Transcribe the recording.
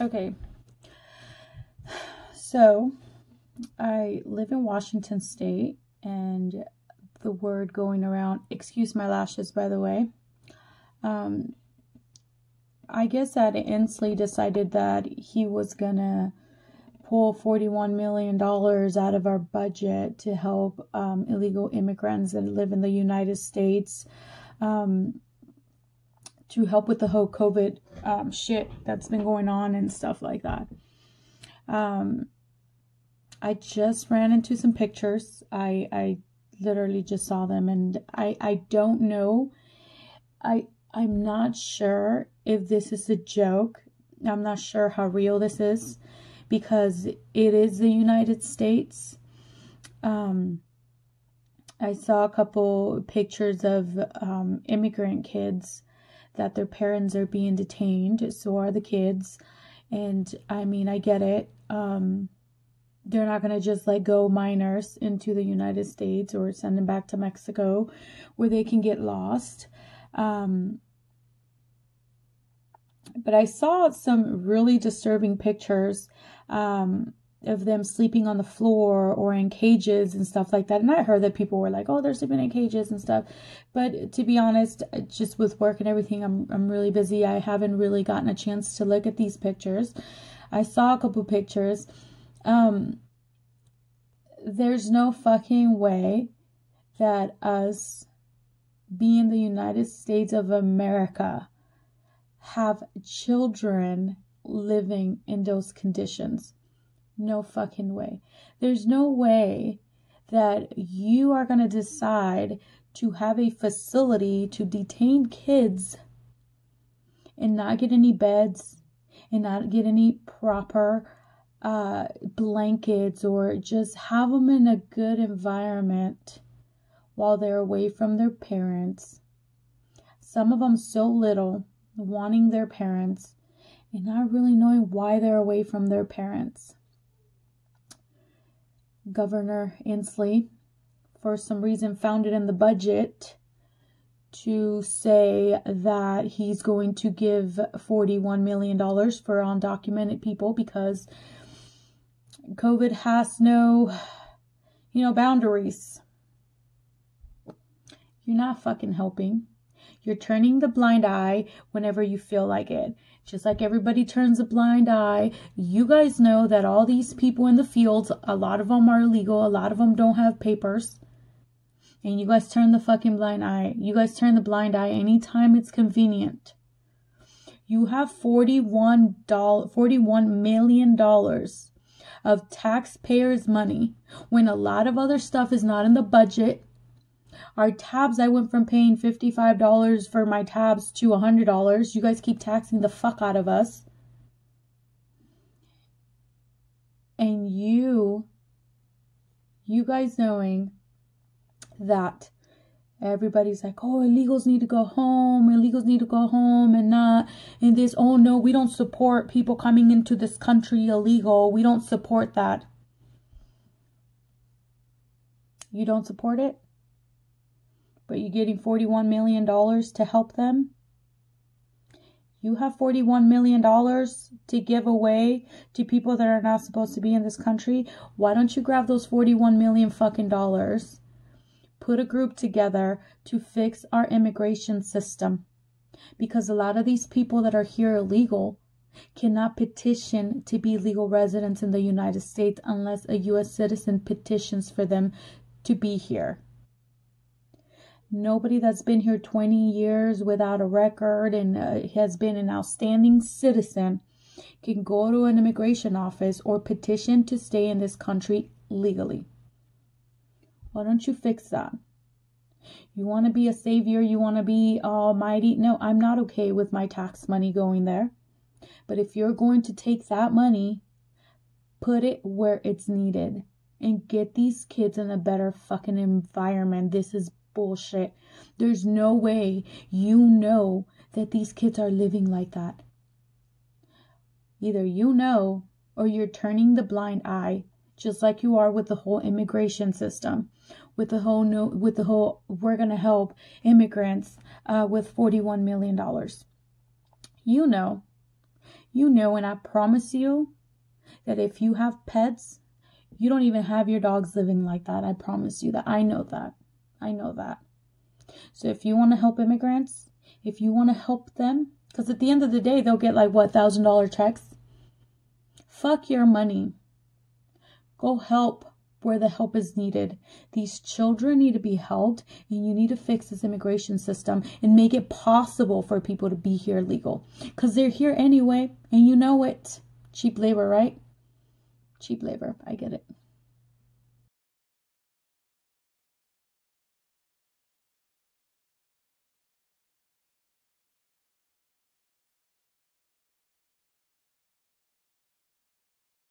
Okay. So, I live in Washington State, and the word going around, excuse my lashes, by the way. Um, I guess that Inslee decided that he was gonna pull $41 million out of our budget to help um, illegal immigrants that live in the United States um, to help with the whole COVID um, shit that's been going on and stuff like that. Um, I just ran into some pictures. I, I literally just saw them and I, I don't know. I I'm not sure if this is a joke. I'm not sure how real this is because it is the United States. Um, I saw a couple pictures of um, immigrant kids that their parents are being detained. So are the kids. And I mean, I get it. Um, they're not going to just let go minors into the United States or send them back to Mexico where they can get lost. Um, but I saw some really disturbing pictures um, of them sleeping on the floor or in cages and stuff like that. And I heard that people were like, "Oh, they're sleeping in cages and stuff." But to be honest, just with work and everything, I'm I'm really busy. I haven't really gotten a chance to look at these pictures. I saw a couple pictures. Um, there's no fucking way that us being the United States of America have children living in those conditions. No fucking way. There's no way that you are going to decide to have a facility to detain kids and not get any beds and not get any proper uh, blankets or just have them in a good environment while they're away from their parents. Some of them so little, wanting their parents, and not really knowing why they're away from their parents. Governor Inslee, for some reason, found it in the budget to say that he's going to give $41 million for undocumented people because COVID has no, you know, boundaries. You're not fucking helping. You're turning the blind eye whenever you feel like it. Just like everybody turns a blind eye, you guys know that all these people in the fields, a lot of them are illegal, a lot of them don't have papers. And you guys turn the fucking blind eye. You guys turn the blind eye anytime it's convenient. You have $41, $41 million of taxpayers' money when a lot of other stuff is not in the budget our tabs, I went from paying $55 for my tabs to $100. You guys keep taxing the fuck out of us. And you, you guys knowing that everybody's like, oh, illegals need to go home, illegals need to go home, and not, and this, oh no, we don't support people coming into this country illegal. We don't support that. You don't support it? But you're getting $41 million to help them? You have $41 million to give away to people that are not supposed to be in this country. Why don't you grab those 41 million fucking dollars? Put a group together to fix our immigration system. Because a lot of these people that are here illegal cannot petition to be legal residents in the United States unless a U.S. citizen petitions for them to be here. Nobody that's been here 20 years without a record and uh, has been an outstanding citizen can go to an immigration office or petition to stay in this country legally. Why don't you fix that? You want to be a savior, you want to be almighty. No, I'm not okay with my tax money going there. But if you're going to take that money, put it where it's needed and get these kids in a better fucking environment. This is bullshit. There's no way you know that these kids are living like that. Either you know or you're turning the blind eye just like you are with the whole immigration system with the whole no with the whole we're going to help immigrants uh, with 41 million dollars you know You know, and I promise you that if you have pets, you don't even have your dogs living like that. I promise you that. I know that. I know that. So if you want to help immigrants, if you want to help them, because at the end of the day, they'll get like what, thousand dollar checks? Fuck your money. Go help where the help is needed. These children need to be helped, and you need to fix this immigration system and make it possible for people to be here legal. Because they're here anyway, and you know it. Cheap labor, right? Cheap labor. I get it.